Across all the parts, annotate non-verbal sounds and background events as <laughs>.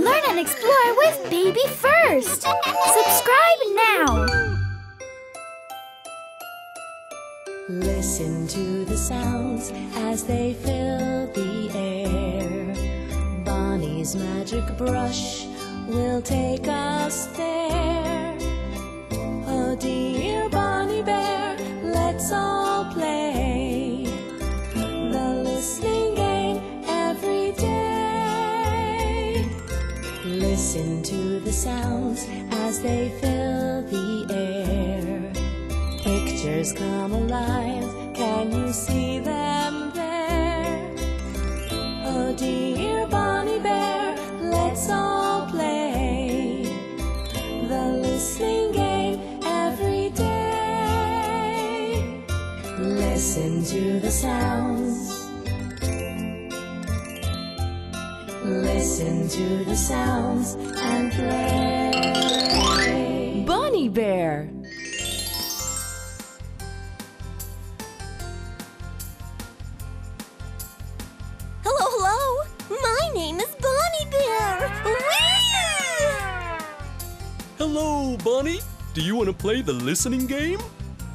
Learn and explore with Baby First. Subscribe now. Listen to the sounds as they fill the air. Bonnie's magic brush will take us there. Oh, dear Bonnie Bear, let's all the sounds as they fill the air. Pictures come alive, can you see them there? Oh dear Bonnie Bear, let's all play the listening game every day. Listen to the sounds. Listen to the sounds and play. Bonnie Bear. Hello, hello. My name is Bonnie Bear. Whee! Hello, Bonnie. Do you want to play the listening game?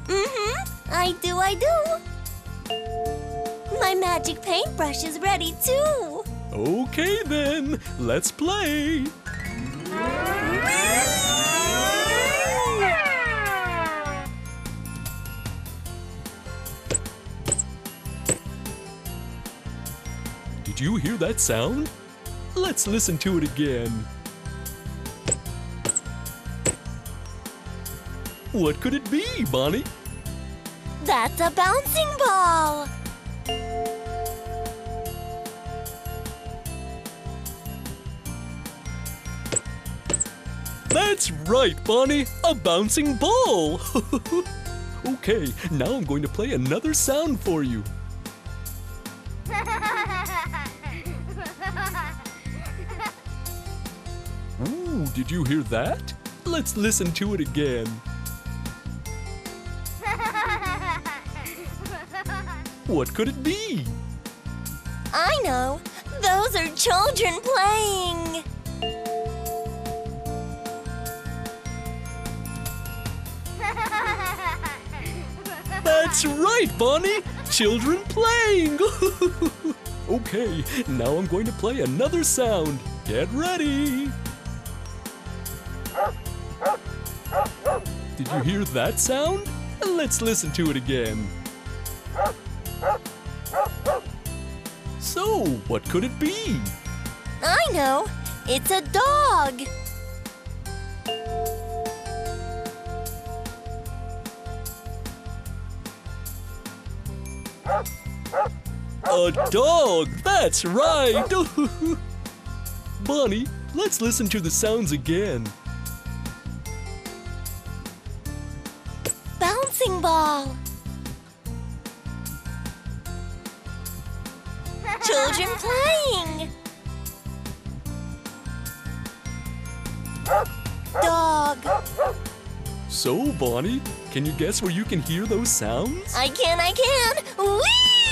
Mm-hmm. I do, I do. My magic paintbrush is ready too. Okay, then. Let's play. Did you hear that sound? Let's listen to it again. What could it be, Bonnie? That's a bouncing ball. That's right, Bonnie! A bouncing ball! <laughs> okay, now I'm going to play another sound for you. Ooh, did you hear that? Let's listen to it again. What could it be? I know. Those are children playing. That's right, Bonnie! Children playing! <laughs> okay, now I'm going to play another sound. Get ready! Did you hear that sound? Let's listen to it again. So, what could it be? I know. It's a dog. A dog! That's right! <laughs> Bonnie, let's listen to the sounds again. Bouncing ball. Children <laughs> playing. Dog. So, Bonnie, can you guess where you can hear those sounds? I can, I can. Whee!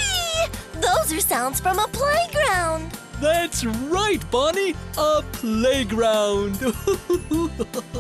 Those are sounds from a playground. That's right, Bonnie! A playground! <laughs>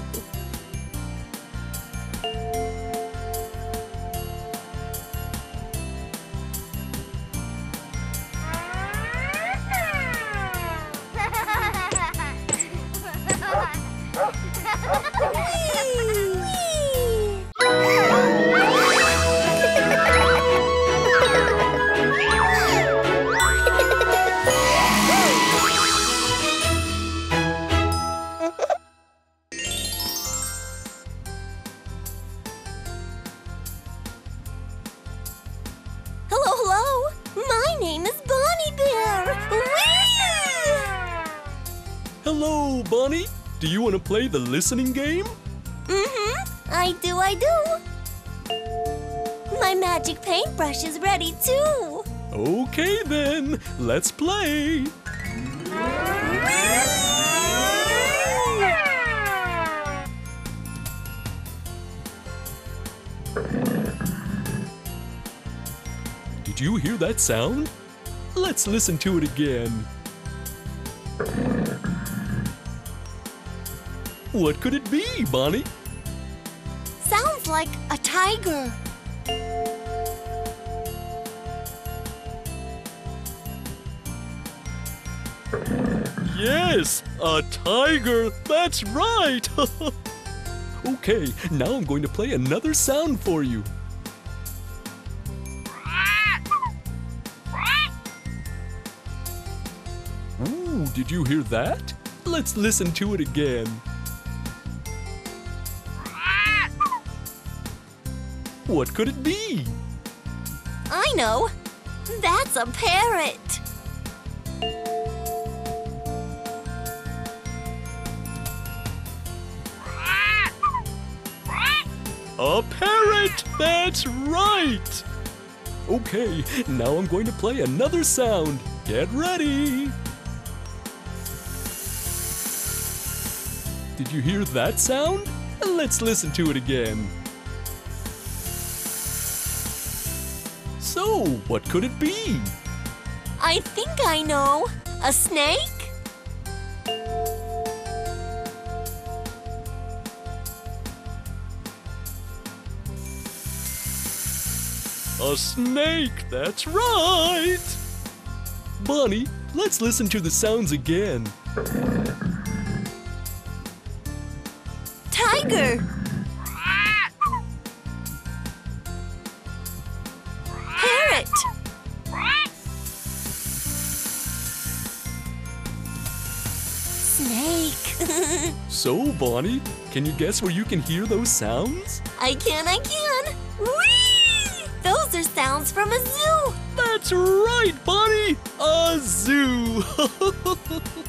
play the listening game? Mm-hmm. I do, I do. My magic paintbrush is ready too. Okay, then, let's play! Did you hear that sound? Let's listen to it again. What could it be, Bonnie? Sounds like a tiger. Yes, a tiger. That's right. <laughs> okay, now I'm going to play another sound for you. Ooh, did you hear that? Let's listen to it again. What could it be? I know. That's a parrot. A parrot! That's right! Okay, now I'm going to play another sound. Get ready! Did you hear that sound? Let's listen to it again. So, what could it be? I think I know. A snake? A snake, that's right! Bonnie, let's listen to the sounds again. Tiger. So, Bonnie, can you guess where you can hear those sounds? I can, I can. Whee! Those are sounds from a zoo. That's right, Bonnie! A zoo! <laughs>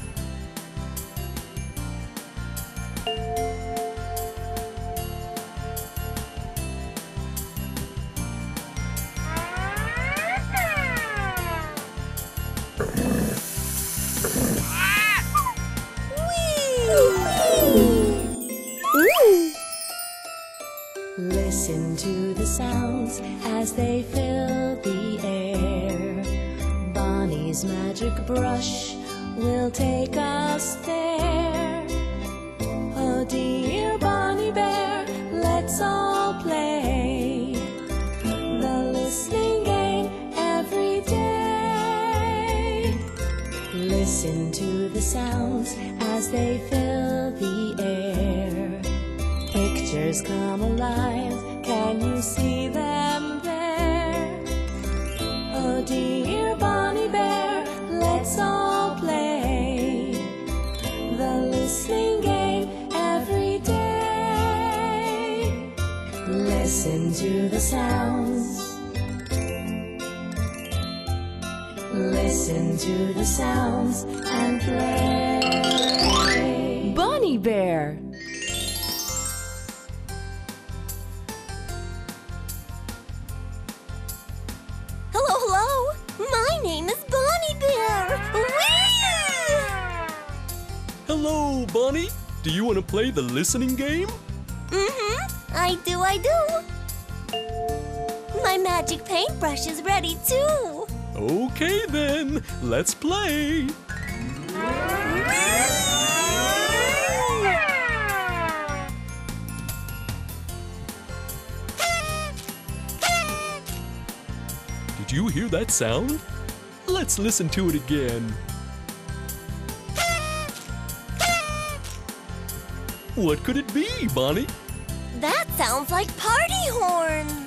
sounds as they fill the air. Pictures come alive, can you see them there? Oh dear Bonnie Bear, let's all play the listening game every day. Listen to the sounds. Listen to the sounds and play. Bonnie Bear. Hello, hello. My name is Bonnie Bear. Whee! Hello, Bonnie. Do you want to play the listening game? Mm-hmm. I do, I do. My magic paintbrush is ready too. Okay, then. Let's play. Did you hear that sound? Let's listen to it again. What could it be, Bonnie? That sounds like party horns.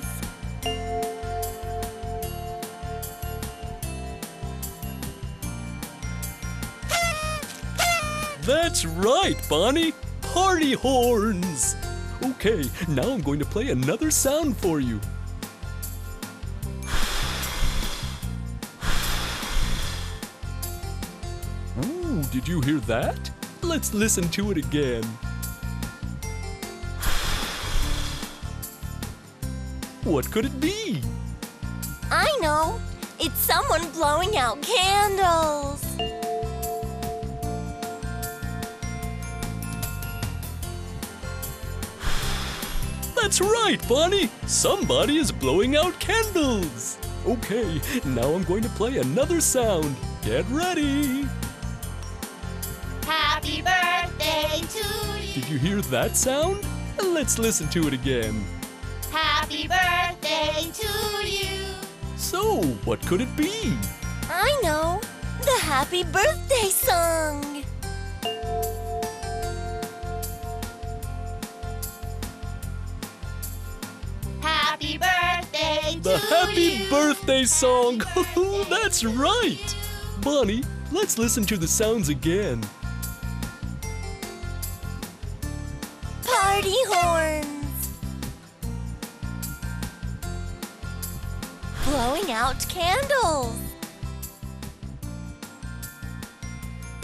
That's right, Bonnie! Party horns! Okay, now I'm going to play another sound for you. Ooh, did you hear that? Let's listen to it again. What could it be? I know. It's someone blowing out candles. That's right, Bonnie! Somebody is blowing out candles! Okay, now I'm going to play another sound. Get ready! Happy birthday to you. Did you hear that sound? Let's listen to it again. Happy birthday to you. So, what could it be? I know. The happy birthday song. The Happy you. Birthday song! <laughs> That's right! Bonnie, let's listen to the sounds again. Party horns. Blowing out candles.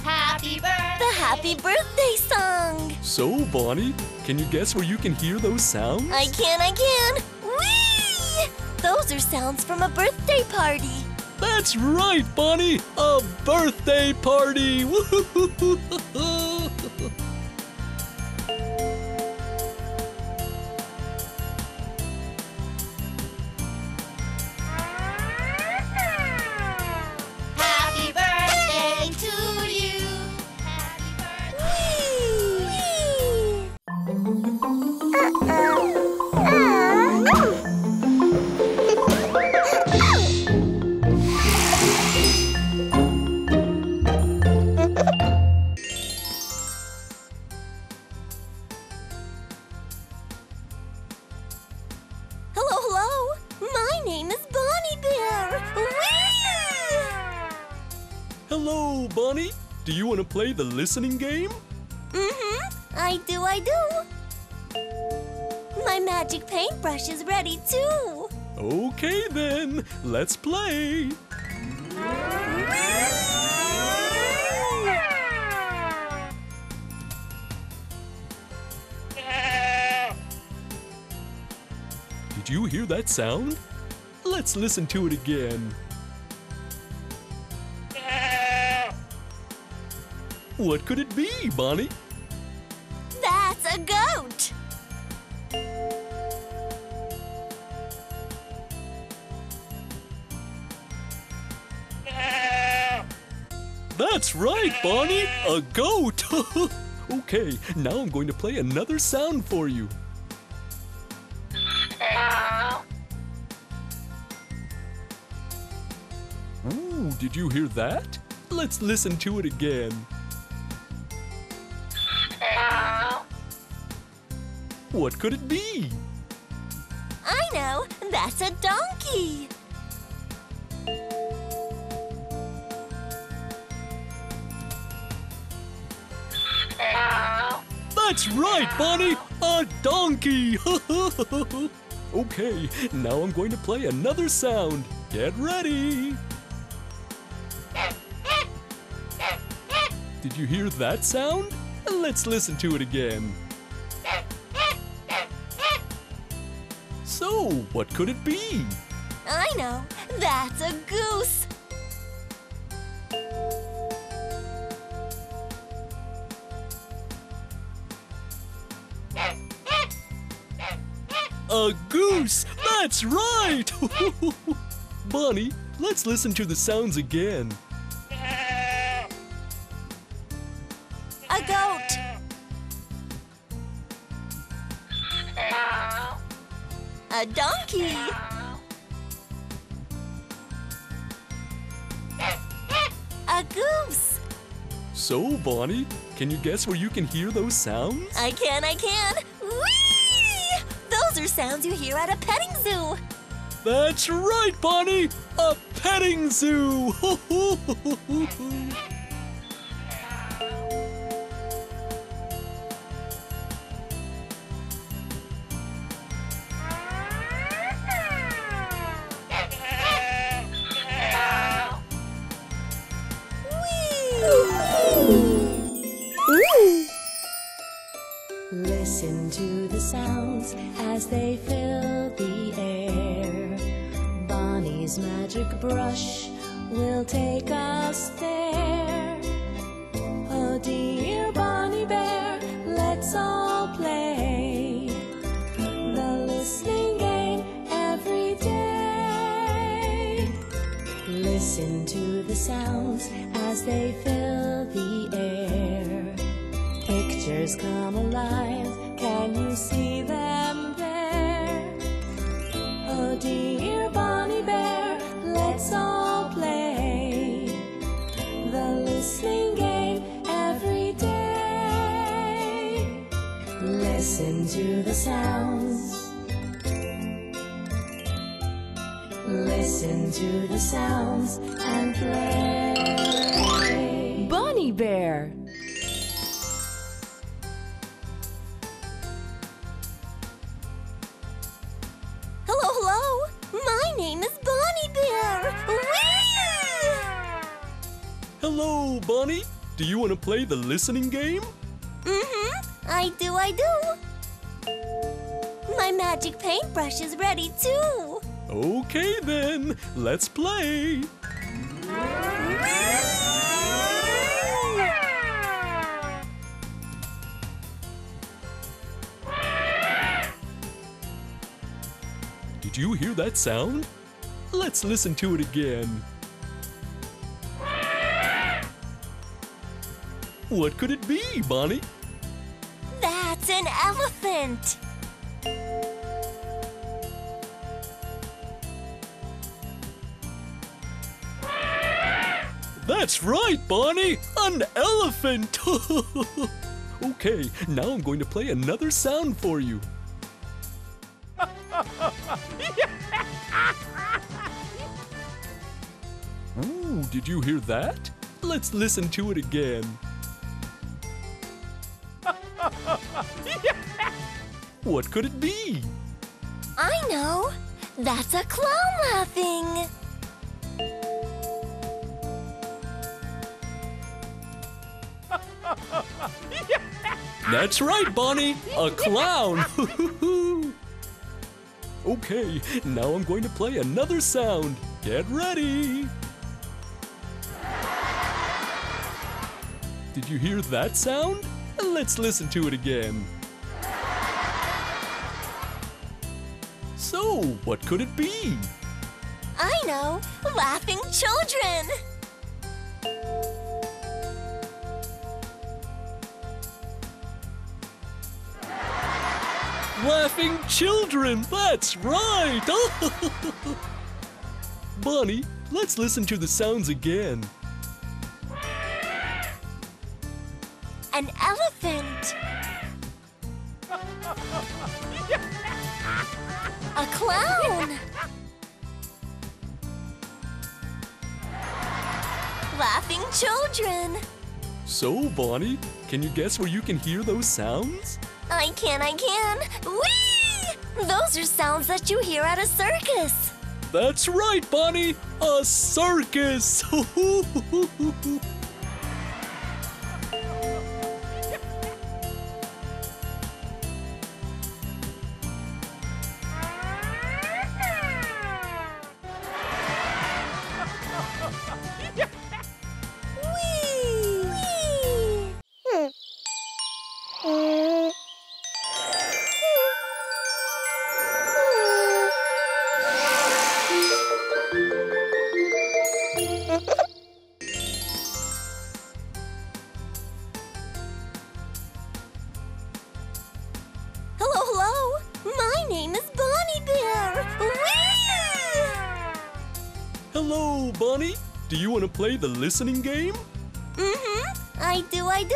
Happy birthday. The happy birthday song. So, Bonnie, can you guess where you can hear those sounds? I can, I can. Whee! Sounds from a birthday party. That's right, Bonnie! A birthday party! <laughs> Hello, Bonnie. Do you want to play the listening game? Mm-hmm. I do, I do. My magic paintbrush is ready too. Okay, then. Let's play. Did you hear that sound? Let's listen to it again. What could it be, Bonnie? That's a goat. That's right, Bonnie! A goat! <laughs> okay, now I'm going to play another sound for you. Ooh, did you hear that? Let's listen to it again. What could it be? I know. That's a donkey. That's right, Bonnie! A donkey! <laughs> okay, now I'm going to play another sound. Get ready! Did you hear that sound? Let's listen to it again. So, what could it be? I know. That's a goose. A goose! That's right! <laughs> Bonnie, let's listen to the sounds again. A donkey. A goose. So, Bonnie, can you guess where you can hear those sounds? I can, I can. Whee! Those are sounds you hear at a petting zoo. That's right, Bonnie! A petting zoo! <laughs> Can see them there? Oh dear Bonnie Bear, let's all play the listening game every day. Listen to the sounds. Listen to the sounds and play. Want to play the listening game? Mm-hmm. I do, I do. My magic paintbrush is ready too. Okay, then. Let's play. Did you hear that sound? Let's listen to it again. What could it be, Bonnie? That's an elephant. That's right, Bonnie! An elephant! <laughs> okay, now I'm going to play another sound for you. <laughs> Ooh, did you hear that? Let's listen to it again. What could it be? I know. That's a clown laughing. <laughs> That's right, Bonnie! A clown! <laughs> okay, now I'm going to play another sound. Get ready! Did you hear that sound? Let's listen to it again. What could it be? I know. Laughing children. Laughing children! That's right! <laughs> Bonnie, let's listen to the sounds again. An elephant. A clown. Laughing children. So, Bonnie, can you guess where you can hear those sounds? I can, I can. Whee! Those are sounds that you hear at a circus. That's right, Bonnie! A circus! <laughs> play the listening game? Mm-hmm. I do, I do.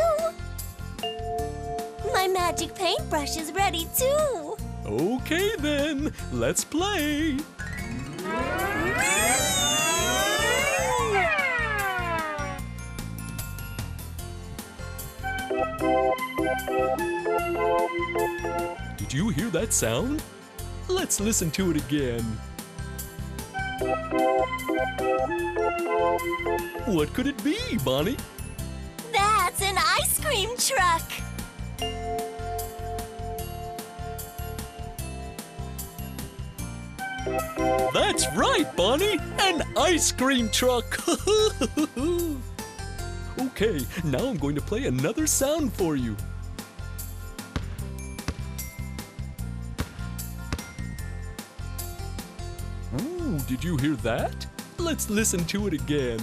My magic paintbrush is ready too. Okay, then, let's play! Did you hear that sound? Let's listen to it again. What could it be, Bonnie? That's an ice cream truck. That's right, Bonnie! An ice cream truck! <laughs> okay, now I'm going to play another sound for you. Ooh, did you hear that? Let's listen to it again.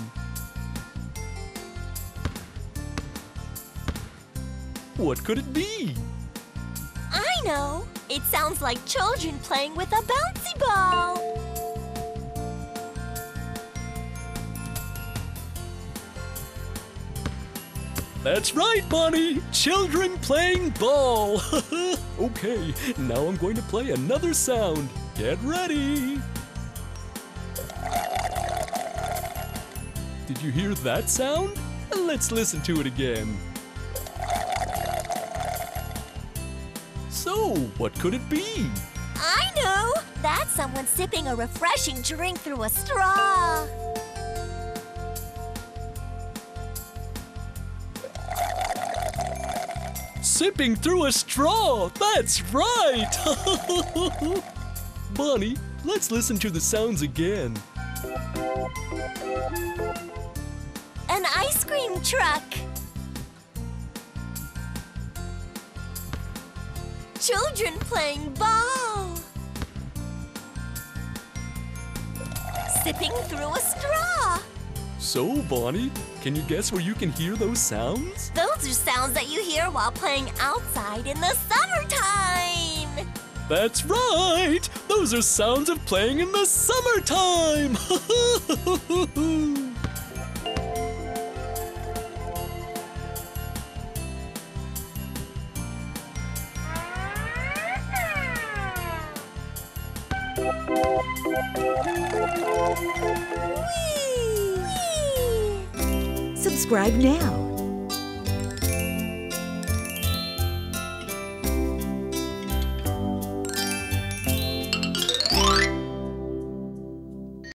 what could it be? I know. It sounds like children playing with a bouncy ball. That's right, Bonnie! Children playing ball! <laughs> okay, now I'm going to play another sound. Get ready! Did you hear that sound? Let's listen to it again. So, what could it be? I know. That's someone sipping a refreshing drink through a straw. Sipping through a straw! That's right! <laughs> Bonnie, let's listen to the sounds again. Ice cream truck. Children playing ball. Sipping through a straw. So, Bonnie, can you guess where you can hear those sounds? Those are sounds that you hear while playing outside in the summertime. That's right! Those are sounds of playing in the summertime! <laughs> now